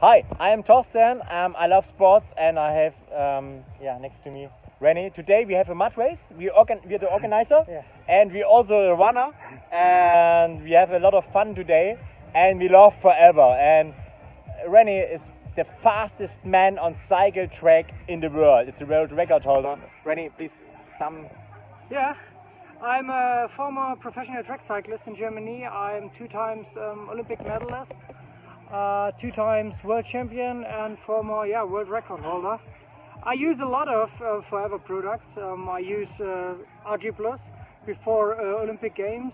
Hi, I am Torsten. Um, I love sports and I have um, yeah next to me René. Today we have a mud race. We organ we're the organizer Yeah. and we also a runner and we have a lot of fun today and we love forever and René is the fastest man on cycle track in the world. It's a world record holder. René, please some Yeah, I'm a former professional track cyclist in Germany. I'm two times um, Olympic medalist, uh, two times world champion, and former yeah world record holder. I use a lot of uh, Forever products. Um, I use uh, ARGI Plus before uh, Olympic Games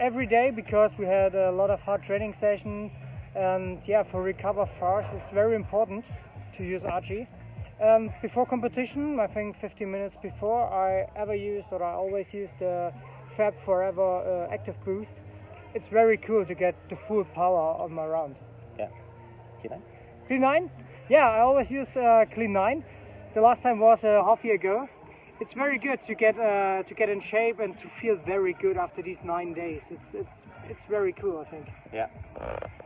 every day because we had a lot of hard training sessions. And yeah, for recover fast, it's very important to use ARGI. Um, before competition, I think 15 minutes before, I ever used or I always use the Fab Forever uh, Active Boost. It's very cool to get the full power on my round. yeah. Okay, then. Clean 9? Yeah, I always use uh, Clean 9. The last time was a half year ago. It's very good to get uh, to get in shape and to feel very good after these nine days. It's it's it's very cool, I think. Yeah.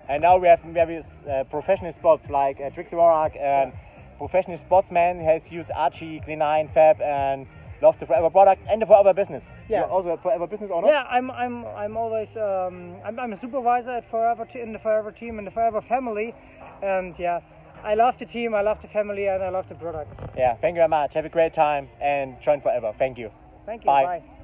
And now we have various uh, professional sports like uh, Trixie and professional sportsman has used ARGI, Clean9, Fab and loves the Forever product and the Forever business. Yeah. You're also a Forever business owner? Yeah, I'm I'm I'm always um, I'm, I'm a supervisor at Forever in the Forever team in the Forever family, and yeah, I love the team, I love the family, and I love the product. Yeah, thank you very much. Have a great time and join Forever. Thank you. Thank you. Bye. Bye.